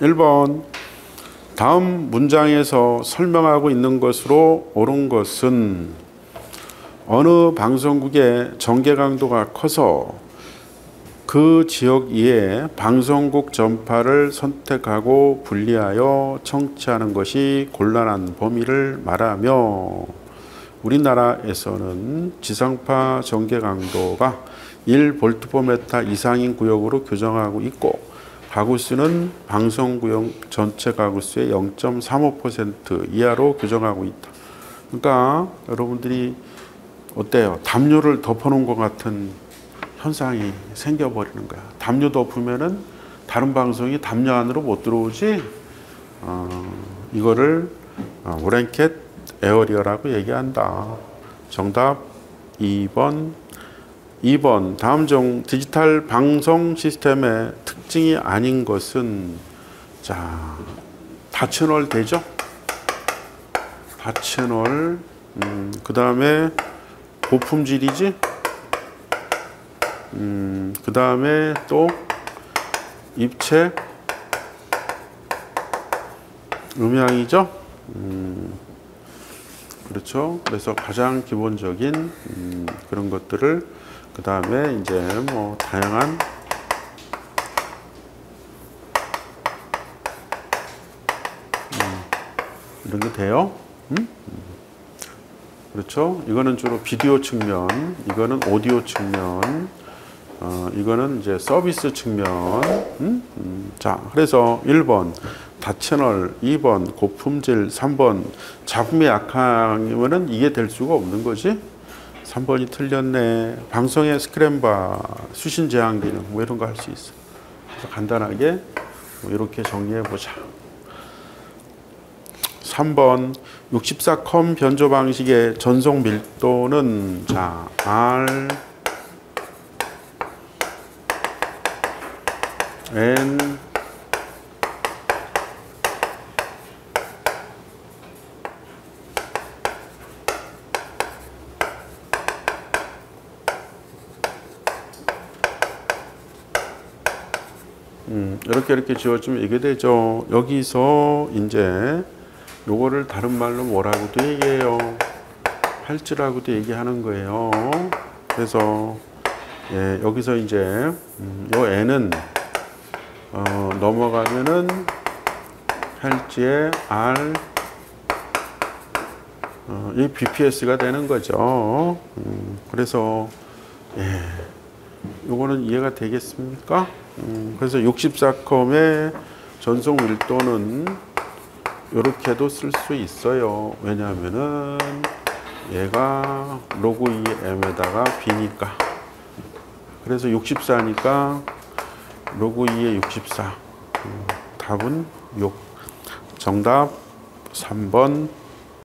1번 다음 문장에서 설명하고 있는 것으로 옳은 것은 어느 방송국의 전개 강도가 커서 그 지역 이에 방송국 전파를 선택하고 분리하여 청취하는 것이 곤란한 범위를 말하며 우리나라에서는 지상파 전개 강도가 1볼트포메타 이상인 구역으로 규정하고 있고 가구 수는 방송 구역 전체 가구 수의 0.35% 이하로 규정하고 있다. 그러니까 여러분들이 어때요? 담요를 덮어놓은 것 같은 현상이 생겨버리는 거야. 담요 덮으면은 다른 방송이 담요 안으로 못 들어오지. 어, 이거를 어, 오렌캣 에어리어라고 얘기한다. 정답 2번 2번 다음 중 디지털 방송 시스템의 특 징이 아닌 것은 자 다채널 되죠? 다채널 음, 그 다음에 고품질이지? 음, 그 다음에 또 입체 음향이죠? 음, 그렇죠? 그래서 가장 기본적인 음, 그런 것들을 그 다음에 이제 뭐 다양한 이런 게 돼요. 음? 그렇죠? 이거는 주로 비디오 측면, 이거는 오디오 측면, 어, 이거는 이제 서비스 측면. 음? 음. 자, 그래서 1번 다채널, 2번 고품질, 3번 작품의 약항이면은 이게 될 수가 없는 거지. 3번이 틀렸네. 방송의 스크램바, 수신 제한 기능 뭐 이런 거 할 수 있어. 간단하게 뭐 이렇게 정리해 보자. 3번 64컴 변조 방식의 전송 밀도는 자 R N 음, 이렇게 이렇게 지어주면 이게 되죠. 여기서 이제 요거를 다른 말로 뭐라고도 얘기해요. 팔찌라고도 얘기하는 거예요. 그래서 예, 여기서 이제 음, 요 n은 어, 넘어가면은 팔찌에 r 어, 이 bps가 되는 거죠. 음, 그래서 예, 요거는 이해가 되겠습니까? 음, 그래서 64컴의 전송 밀도는 이렇게도 쓸 수 있어요. 왜냐하면은 얘가 로그 2m에다가 b니까. 그래서 64니까 로그 2에 64. 음, 답은 6. 정답 3번